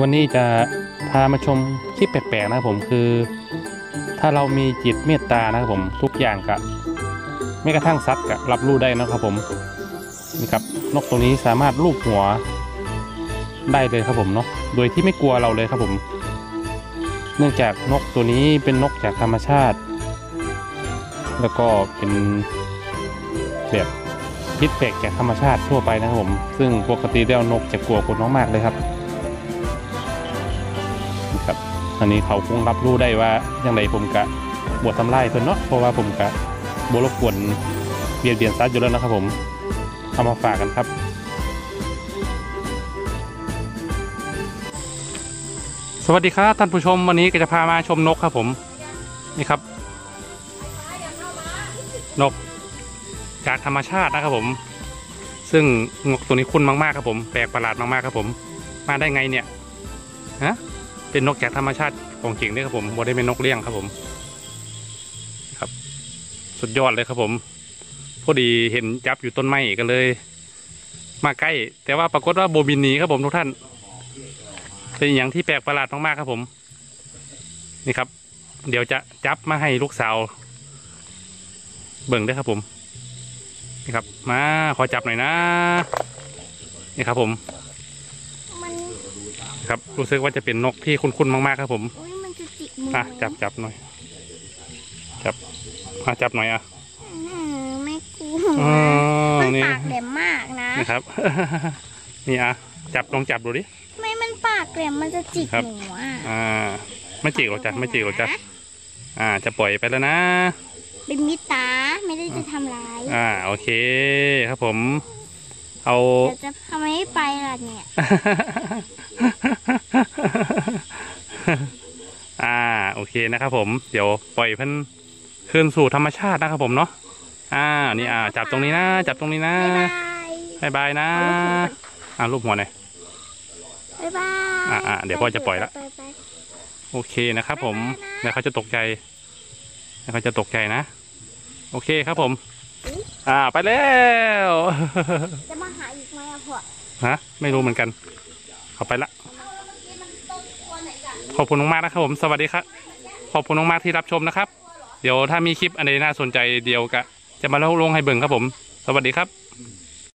วันนี้จะพามาชมคลิปแปลกๆนะครับผมคือ ถ้าเรามีจิตเมตตานะครับผมทุกอย่างกะไม่กระทั่งสัตว์กะรับรู้ได้นะครับผมนี่ครับนกตัวนี้สามารถลูบหัวได้เลยครับผมเนาะโดยที่ไม่กลัวเราเลยครับผม เนื่องจากนกตัวนี้เป็นนกจากธรรมชาติ แล้วก็เป็นแบบพิษแปลกจากธรรมชาติทั่วไปนะครับผม ซึ่งปกติแล้วนกจะกลัวคนมากๆเลยครับ นนี้เขาคงรับรู้ได้ว่าอย่างไรผมกะบวชทำลายเพิ่นเนาะเพราะว่าผมกะบรบกวนเบียดเบียนซัดอยู่แล้วนะครับผมเอามาฝากกันครับสวัสดีครับท่านผู้ชมวันนี้ก็จะพามาชมนกครับผมนี่ครับ นกจากธรรมชาตินะครับผม ซึ่งนกตัวนี้คุ้นมากๆครับผม แปลกประหลาดมากๆครับผม มาได้ไงเนี่ยฮะ เป็นนกจากธรรมชาติของจริงด้วยครับผมโมได้เป็นนกเลี้ยงครับผม ครับ สุดยอดเลยครับผม พอดีเห็นจับอยู่ต้นไม้กันเลย มาใกล้ แต่ว่าปรากฏว่าโบบินหนีครับผมทุกท่าน เป็นอย่างที่แปลกประหลาดมากๆครับผม นี่ครับ เดี๋ยวจะจับมาให้ลูกสาว เบิ่งได้วยครับผม นี่ครับ มาขอจับหน่อยนะ นี่ครับผม ครับรู้สึกว่าจะเป็นนกที่คุ้นๆมากๆครับผมอุ้ยมันจะจิกมืออะจับจับหน่อย จับอะจับหน่อยอะอืมไม่กลัวอ๋อมันนี่ปากแหลมมากนะนี่ครับ นี่อะจับลองจับดูดิทำไมมันปากแหลมมันจะจิกครับ หนูอะอ่า ไม่จิกหรอกจ้ะไม่จิกหรอกจ้ะอ่า จะปล่อยไปแล้วนะ เป็นมิตรตาไม่ได้จะทำร้าย อ่าโอเคครับผม เอาเดี๋ยวจะทำไมไม่ไปล่ะเนี่ย อ่า โอเคนะครับผม เดี๋ยวปล่อยเพิ่นคืนสู่ธรรมชาตินะครับผมเนาะ อ่า นี่อ่า จับตรงนี้นะ จับตรงนี้นะบ๊ายบายบายบายนะ อ่ารูปหัวหน่อยบ๊ายบาย อะอะเดี๋ยวพ่อจะปล่อยละไปไปโอเคนะครับผมเดี๋ยวเขาจะตกใจเดี๋ยวเขาจะตกใจนะ โอเคครับผม อ่า ไปแล้ว พ่อฮะไม่รู้เหมือนกันเขาไปละขอบคุณมากๆนะครับผมสวัสดีครับขอบคุณมากๆที่รับชมนะครับ เดี๋ยวถ้ามีคลิปอันใดน่าสนใจเดียวกะจะมาเล่าลงให้เบิ่งครับผม สวัสดีครับ